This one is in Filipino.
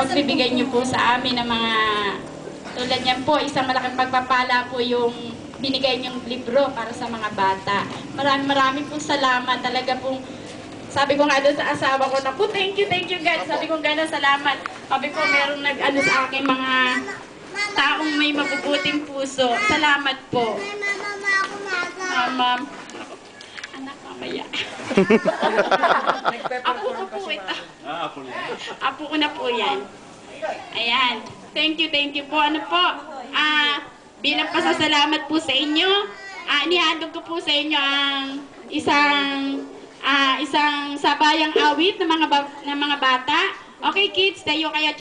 pagbibigay niyo po sa amin ng mga tulad niyan po, isang malaking pagpapala po yung binigay niyong libro para sa mga bata. Maraming maraming po salamat. Talaga pong sabi ko nga doon sa asawa ko na po, thank you, thank you God. Sabi ko gano'n, salamat. Sabi ko merong nag-ano sa akin mga taong may mabubuting puso. Salamat po. Ah, ma'am. Anak, mamaya. Apo ko po ito. Apo ko na po yan. Ayan. Thank you, thank you po. Ano po? Ah, bilang pasasalamat po sa inyo, ah, inihandog ko po sa inyo ang isang ah, isang sabayang awit ng mga ba- ng mga bata. Okay kids, tayo kaya